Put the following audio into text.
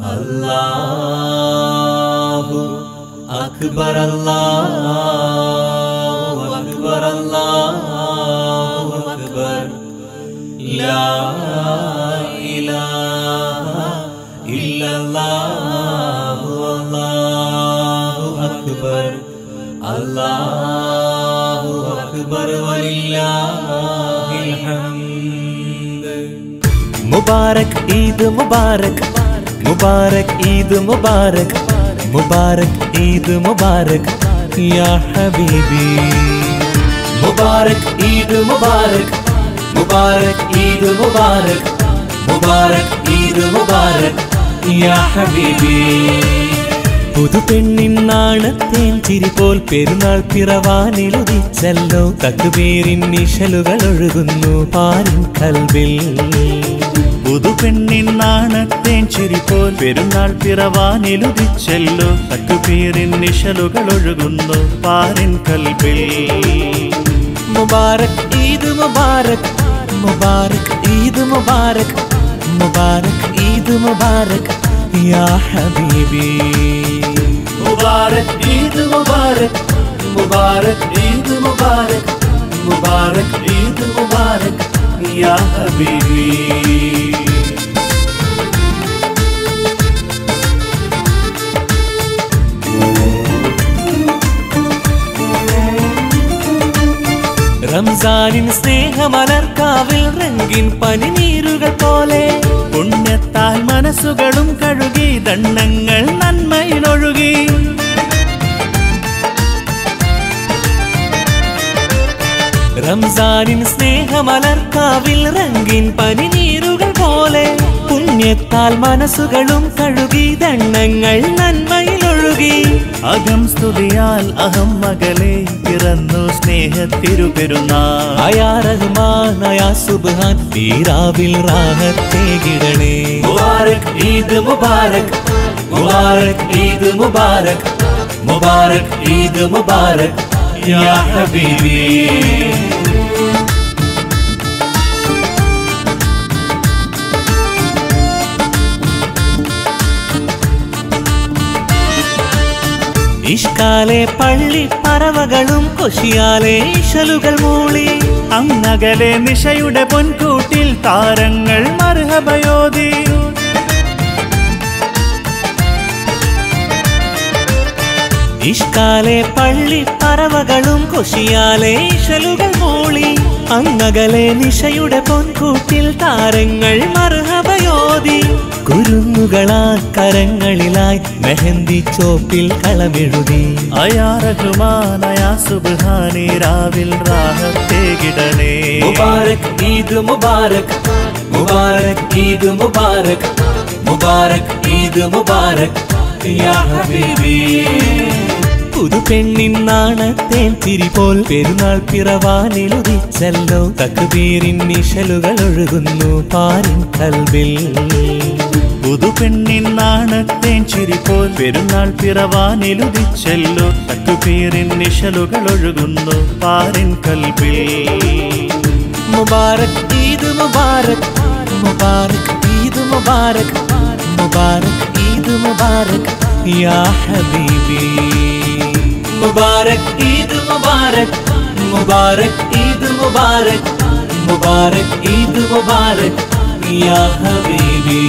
Allahu Akbar Allahu Akbar Allahu Akbar. La ilaha illallah Allahu Akbar. Allahu Akbar walillahil hamd മുബാരക് ഈദ് മുബാരക് മുബാരക് ഈദ് മുബാരക് മുബാരക് ഈദ് മുബാരക് യാ ഹബീബി. മുബാരക് ഈദ് മുബാരക് മുബാരക് ഈദ് മുബാരക് മുബാരക് ഈദ് മുബാരക് യാ ഹബീബി. പുതുപെണ്ണിൻ നാണത്തേൻ ചിരി പോൽ പെരുന്നാൾ പിറവാനിലുദിച്ചല്ലോ. തക്കുപേരിൻ നിശലുകൾ ഒഴുകുന്നു പാരിൻ കൽവിൽ. പുതുപെണ്ണിൻ നാണത്തേൻ ചിരിപ്പോൽ പെരുന്നാൾ പിറവാനിലുദിച്ചല്ലോ തക്കുപേരിൻ നിശലുകൾ ഒഴുകുന്നു പാരിൻ കൽബിൽ മുബാരക് ഈദ് മുബാരക് മുബാരക് ഈദ് മുബാരക് മുബാരക് ഈദ് മുബാരക് യാ ഹബീബി. മുബാരക് ഈദ് മുബാരക് മുബാരക് ഈദ് മുബാരക് മുബാരക് ഈദ് മുബാരക് യാ ഹബീബി. റംസാനിൻ സ്നേഹമലർക്കാവിൽ റംഗിൻ പനിനീരുകൾ പോലെ പുണ്യത്താൽ മനസ്സുകളും കഴുകി ദണ്ണങ്ങൾ നന്മയിലൊഴുകി. റംസാനിൻ സ്നേഹമലർക്കാവിൽ റംഗിൻ പനിനീരുകൾ പോലെ പുണ്യത്താൽ മനസ്സുകളും കഴുകി ദണ്ണങ്ങൾ നന്മയിലൊഴുകി അകം സ്തുതിയാൽ അഹം മകളെ പിറന്നു സ്നേഹത്തിരുപെരുന്നാൾ. അയാ റഹ്മാൻ അയാ സുബ്ഹാൻ തീരാവിൽ റാഹത്തേകിടണേ മുബാരക് ഈദ് മുബാരക്. മുബാരക് ഈദ് മുബാരക്. മുബാരക് ഈദ് മുബാരക്. യാ ഹബീബി. ഇഷ്കാലെ പള്ളി പറവകളും കൊശിയാലെ ഇശലുകൾ മൂളി. അങ്ങകലെ നിശയുടെ പൊൻകൂട്ടിൽ താരങ്ങൾ മർഹബയോതി ഇഷ്കാലെ പള്ളി പറവകളും കൊശിയാലെ ഇശലുകൾ മൂളി. അങ്ങകലെ നിശയുടെ പൊൻകൂട്ടിൽ താരങ്ങൾ മർഹബയോതി കുരുന്നുകളാ കരങ്ങളിലായി മെഹന്തി ചോപ്പിൽ കളമെഴുതി. അയാ റഹ്മാൻ അയാ സുബ്ഹാനി രാവിൽ റാഹത്തേകിടണേ മുബാരക് ഈദ് മുബാരക്. മുബാരക് ഈദ് മുബാരക്. മുബാരക് ഈദ് മുബാരക്. യാ ഹബീബി. പുതുപെണ്ണിൻ നാണത്തേൻ തിരിപോൽ പെരുന്നാൾ പിറവാനിലുദിച്ചല്ലോ തക്കുബീരിൻ നിശലുകൾ ഒഴുകുന്നു പാരിൻ കൽവിൽ. പുതുപെണ്ണിൻ നാണത്തേൻ ചിരിപ്പോൽ പെരുന്നാൾ പിറവാനിലുദിച്ചല്ലോ ഒഴുകുന്നു പാരിൻ മുബാരക് ഈദ് മുബാരക് മുബാരക് ഈദ് മുബാരക് മുബാരക് ഈദ് മുബാരക് യാ ഹബീബി. മുബാരക് ഈദ് മുബാരക് മുബാരക് ഈദ് മുബാരക് മുബാരക് ഈദ് മുബാരക് യാ ഹബീബി